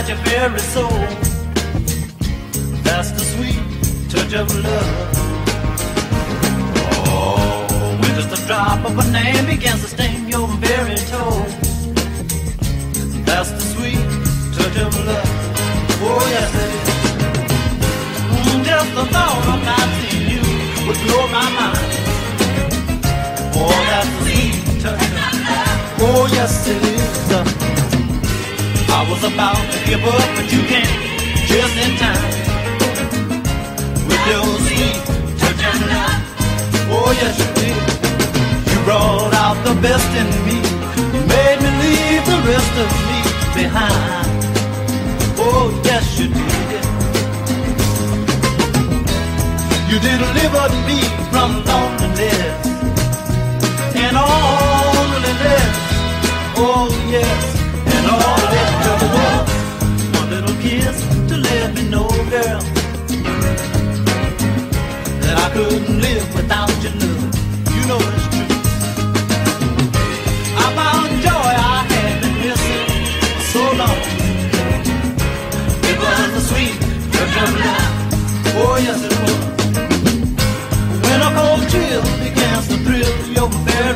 inside your very soul. That's the sweet touch of love. Oh, when just a drop of a name begins to sting your very toe. That's the sweet touch of love. Oh, yes, it is. Mm, just the thought of not seeing you would blow my mind. Oh, that's the sweet touch of love. Oh, yes, it is. I was about to give up, but you came just in time. With your sweet touch of love. Oh, yes, you did. You brought out the best in me. Made me leave the rest of me behind. Oh, yes, you did. You delivered me from loneliness and all loneliness. Oh, yes, and all live without your. You know it's true. Joy I had been missing so long. It was the sweet. Oh, yes, it was. When a cold chill begins to thrill your very